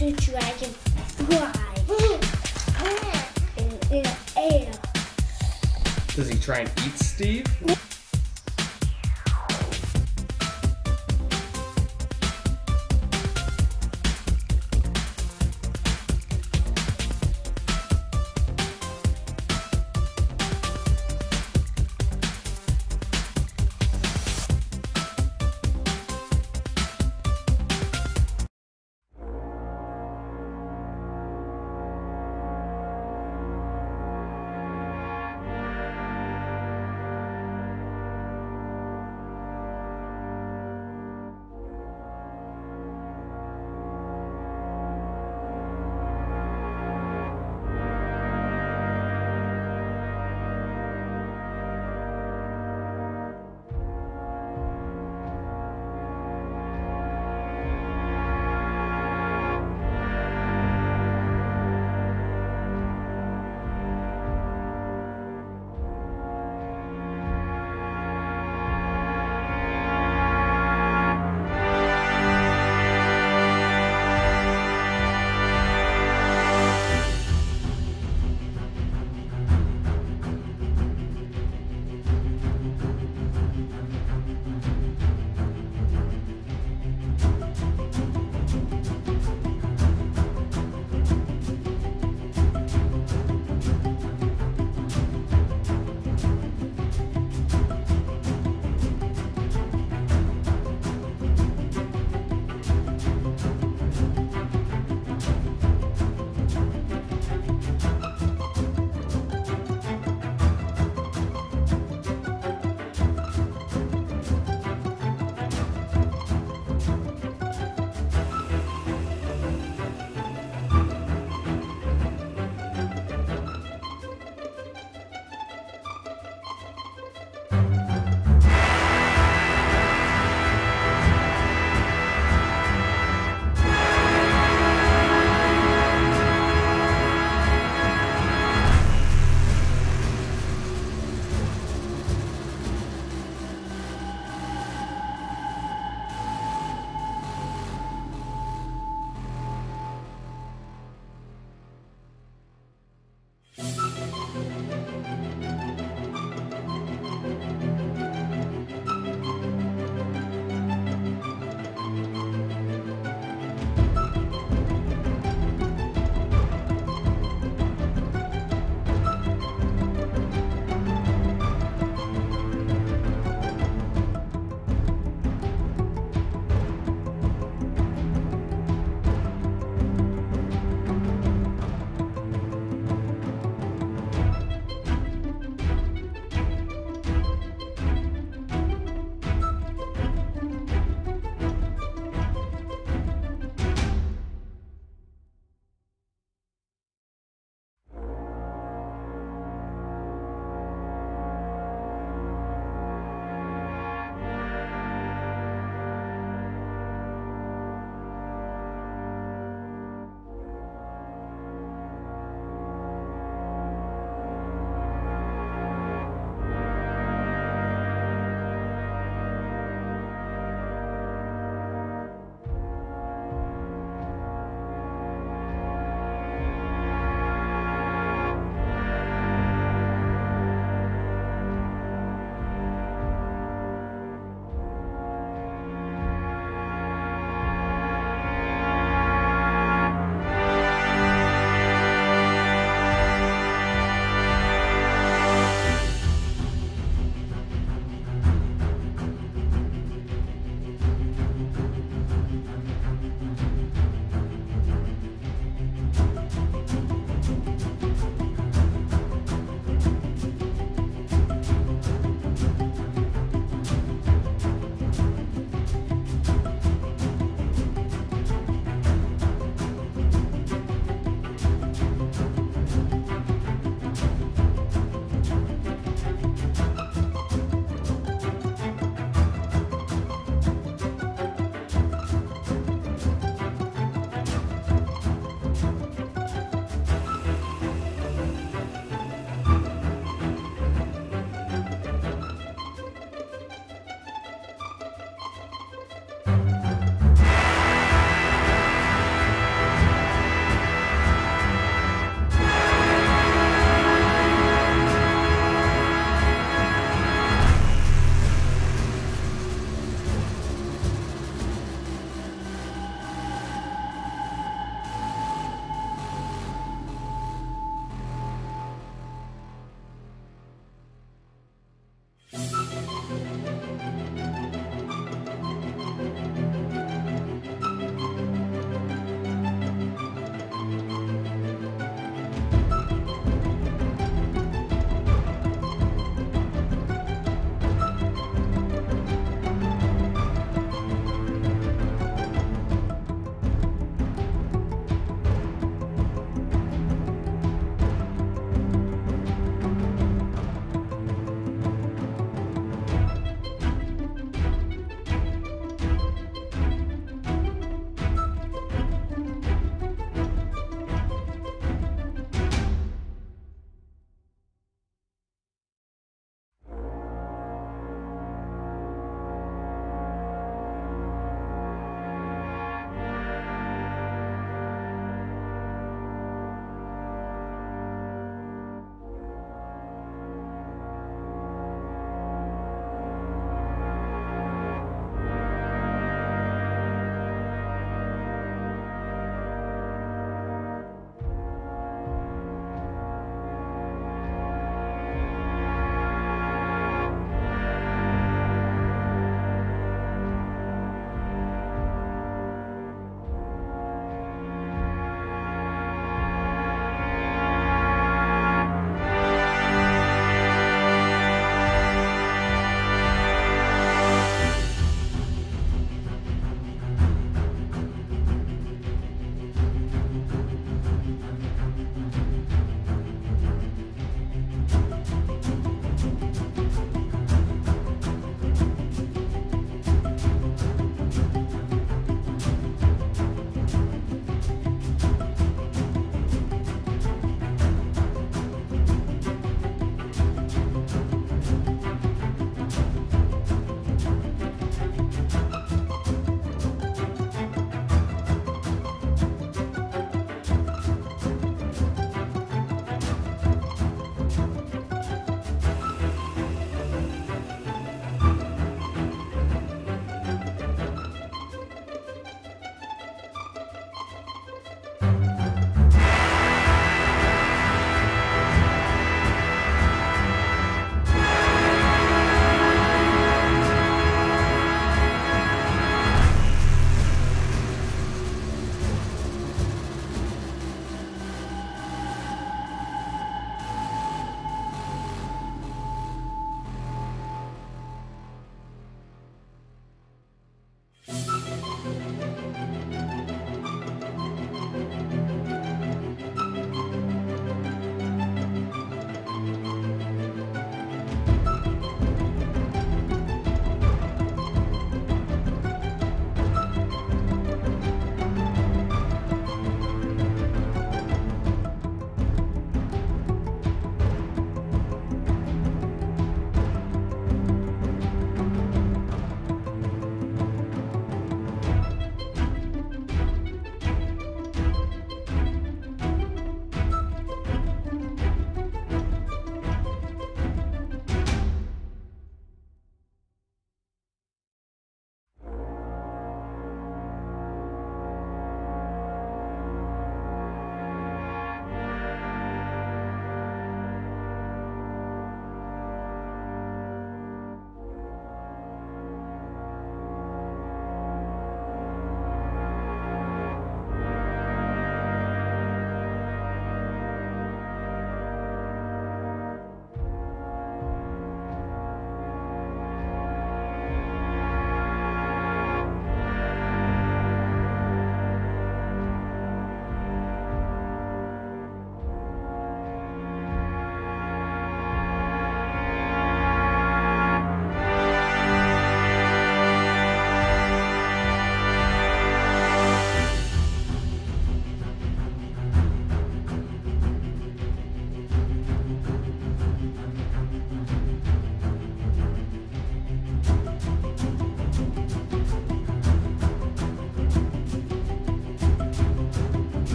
the dragon fly in, in the air. Does he try and eat Steve?